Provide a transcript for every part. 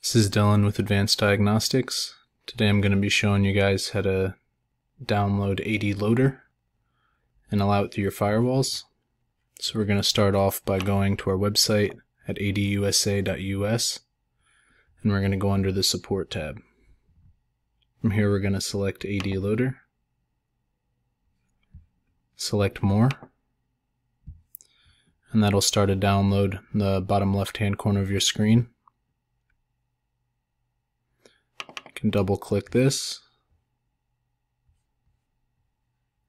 This is Dylan with Advanced Diagnostics. Today I'm going to be showing you guys how to download AD Loader and allow it through your firewalls. So we're going to start off by going to our website at adusa.us and we're going to go under the support tab. From here we're going to select AD Loader, select more, and that'll start a download in the bottom left hand corner of your screen. You can double click this.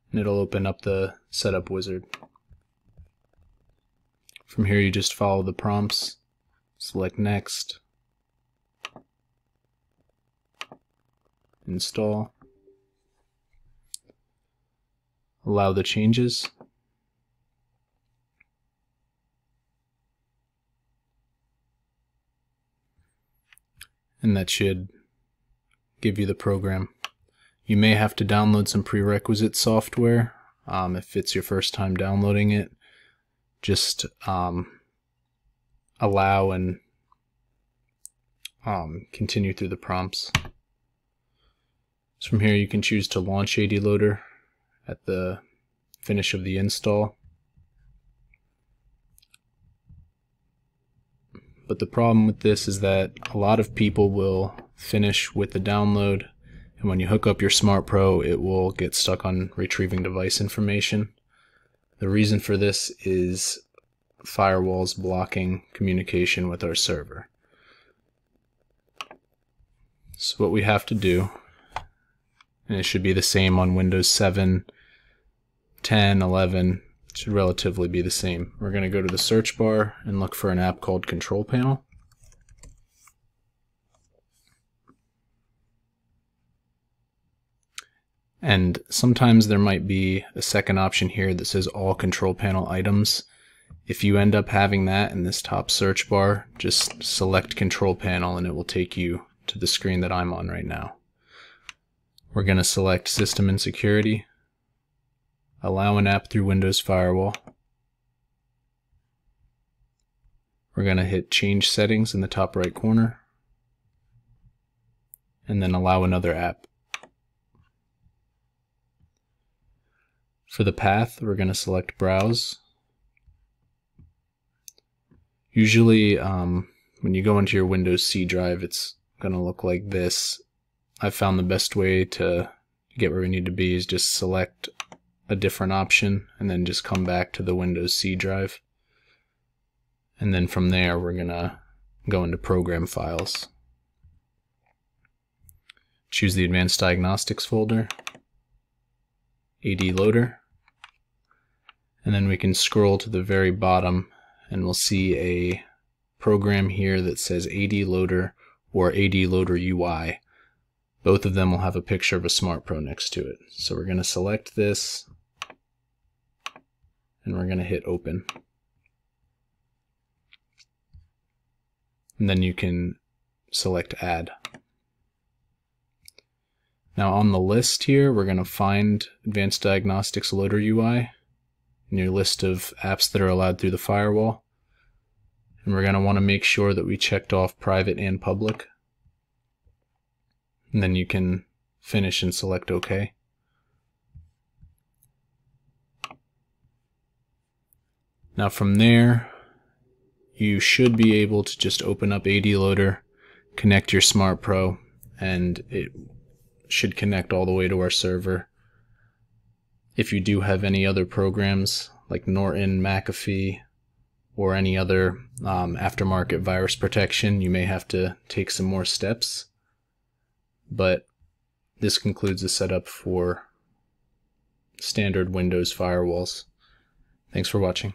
And it'll open up the setup wizard. From here you just follow the prompts, select next, install, allow the changes, and that should give you the program. You may have to download some prerequisite software um, if it's your first time downloading it. Just um, allow and um, continue through the prompts. So from here you can choose to launch AD Loader at the finish of the install. But the problem with this is that a lot of people will finish with the download and when you hook up your Smart Pro it will get stuck on retrieving device information. The reason for this is firewalls blocking communication with our server. So what we have to do, and it should be the same on Windows 7, 10, 11, should relatively be the same. We're going to go to the search bar and look for an app called Control Panel. And sometimes there might be a second option here that says all control panel items. If you end up having that in this top search bar, just select control panel and it will take you to the screen that I'm on right now. We're going to select system and security, allow an app through Windows Firewall. We're going to hit change settings in the top right corner and then allow another app. For the path, we're going to select Browse. Usually, um, when you go into your Windows C drive, it's going to look like this. I found the best way to get where we need to be is just select a different option and then just come back to the Windows C drive. And then from there, we're going to go into Program Files. Choose the Advanced Diagnostics folder, AD Loader, and then we can scroll to the very bottom and we'll see a program here that says AD Loader or AD Loader UI. Both of them will have a picture of a Smart Pro next to it. So we're going to select this and we're going to hit open. And then you can select add. Now on the list here, we're going to find Advanced Diagnostics Loader UI in your list of apps that are allowed through the firewall. And we're going to want to make sure that we checked off private and public. And then you can finish and select OK. Now from there, you should be able to just open up AD Loader, connect your Smart Pro, and it should connect all the way to our server. If you do have any other programs like Norton, McAfee, or any other um, aftermarket virus protection, you may have to take some more steps. But this concludes the setup for standard Windows firewalls. Thanks for watching.